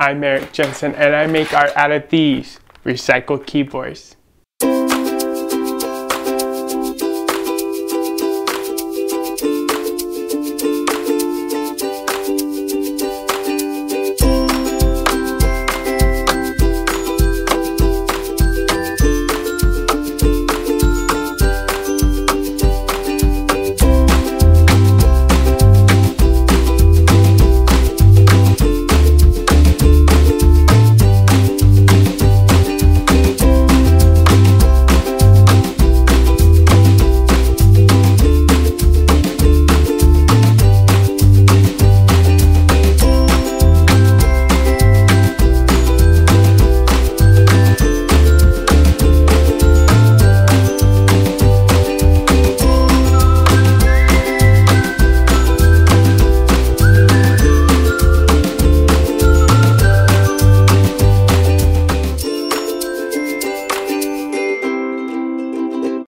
I'm Eric Jensen and I make art out of these recycled keyboards.